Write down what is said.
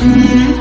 Mm-hmm.